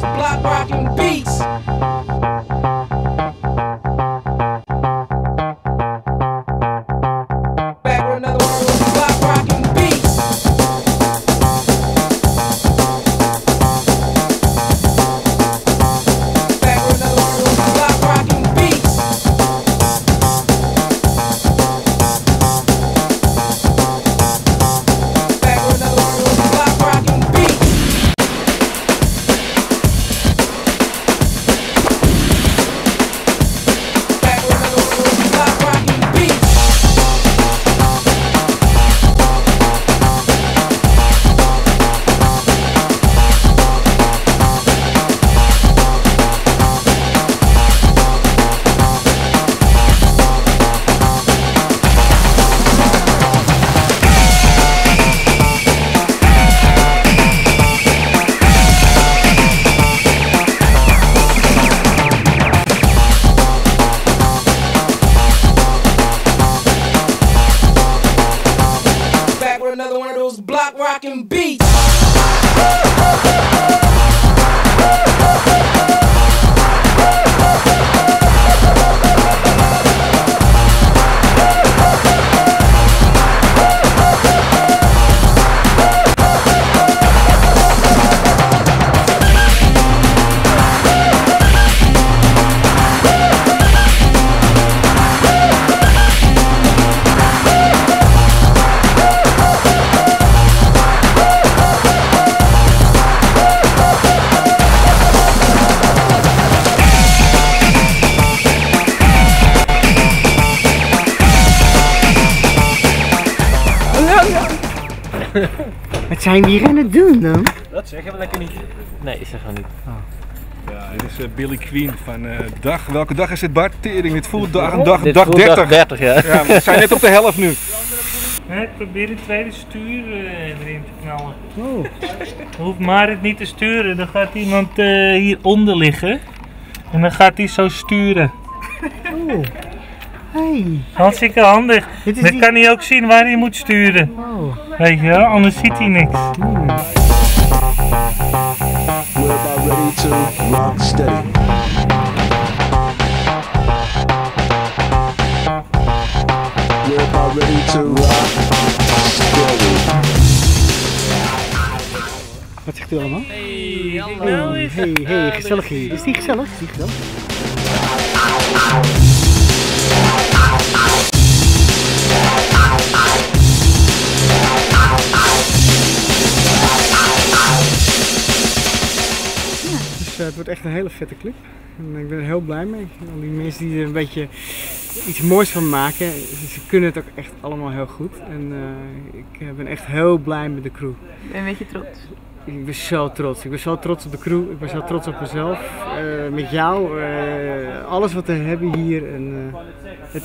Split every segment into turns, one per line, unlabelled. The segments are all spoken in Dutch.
block rocking beats. I can be.
Wat zijn we hier aan het doen dan?
Dat zeggen we lekker niet. Nee, zeg maar niet.
Ja, dit is eh, Billy Queen van eh, dag. Welke dag is het Bart? Tering, dit voelt dag, een dag,
Dit
dag
voelt
30.
dag 30, ja.
Ja, we zijn net op de helft nu.
Ik probeer het tweede stuur eh, erin te knallen.
Oh,
Hoeft Marit niet te sturen, dan gaat iemand eh, hieronder liggen. En dan gaat hij zo sturen.
oh. Hey.
Hartstikke handig. Dan
die-
kan hij ook zien waar hij moet sturen.
Oh.
Weet je wel, anders ziet hij niks.
Wat zegt u allemaal?
Hey, hallo.
Hey, hey, hey, gezellig hier. Is die gezellig? Is die gezellig? Dus, eh, het wordt echt een hele vette clip. En ik ben er heel blij mee. Al die mensen die er een beetje iets moois van maken, ze kunnen het ook echt allemaal heel goed. En eh, ik eh, ben echt heel blij met de crew.
Ben een beetje trots.
Ik ben zo trots. Ik ben zo trots op de crew. Ik ben zo trots op mezelf. Met jou. alles wat we hebben hier. En, het,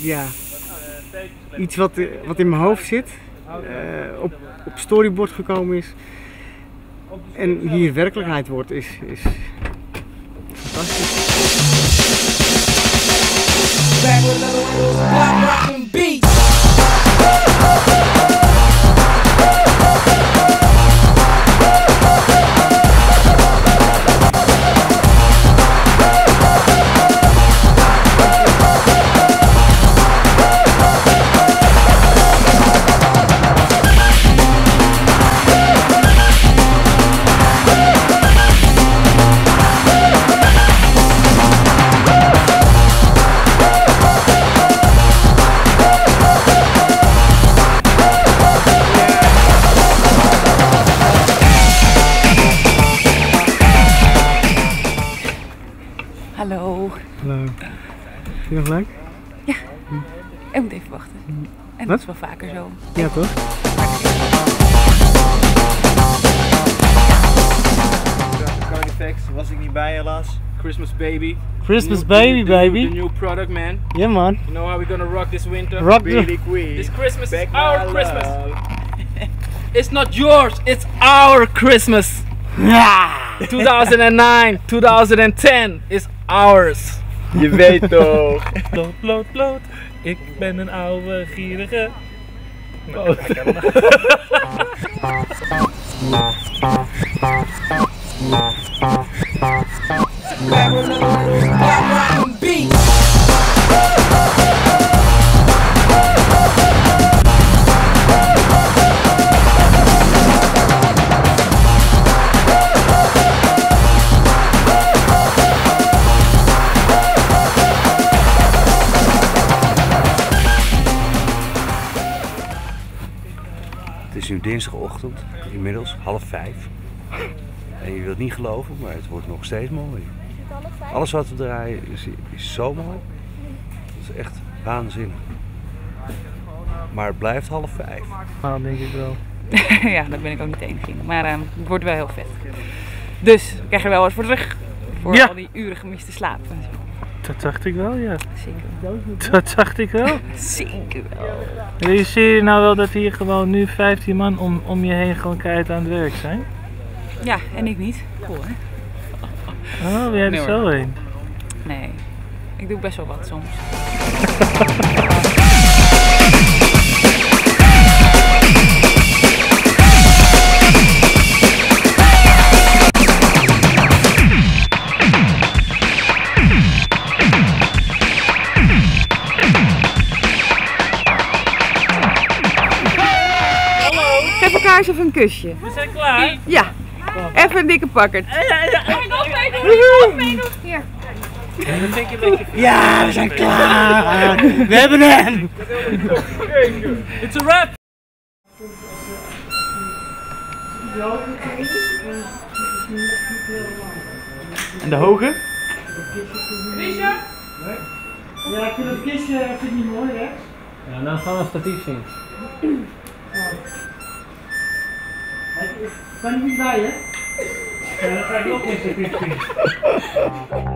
ja, iets wat, wat in mijn hoofd zit. op, op storyboard gekomen is. En hier werkelijkheid wordt. Is, is fantastisch. Vind je nog leuk?
Ik moet even wachten. En
Wat?
dat is wel vaker zo.
Ja toch?
Carnifex was ik niet bij helaas.
Christmas baby.
Christmas
New-
baby
the
baby.
new product man.
Ja man.
You know how we're gonna rock this winter?
Rock
Queen.
This Christmas is
Back
our
my
Christmas. It's not yours, it's our Christmas. 2009, 2010 is ours.
Je weet toch.
Bloot, bloot, bloot. Ik ben een oude gierige. Nou, Nou, kijk,
dinsdagochtend, inmiddels half vijf. En je wilt niet geloven, maar het wordt nog steeds mooier. Alles wat we draaien is, is zo mooi. Het is echt waanzinnig. Maar het blijft half vijf.
Nou, denk ik wel.
ja, daar ben ik ook niet de enige in. Maar ehm, het wordt wel heel vet. Dus we krijgen er wel wat voor terug. Voor
Ja.
al die uren gemiste slaap. en zo.
Dat dacht ik wel, ja.
Zeker.
Dat dacht ik wel.
Zeker wel.
Realiseer je nou wel dat hier gewoon nu 15 man om, om je heen gewoon keihard aan het werk zijn?
Ja, en ik niet. Cool hè?
Oh, ben jij er
Nee,
zo heen?
Nee. Ik doe best wel wat soms. kusje.
We zijn klaar.
Ja. Even een dikke pakkert.
Ja, we zijn klaar! We hebben hem!
It's a wrap!
En de hoge? Ja, ik vind het kistje vind niet mooi, hè? Ja, dan gaan we een statief zien.
Saan din tayo? Sa Loke, sa 15.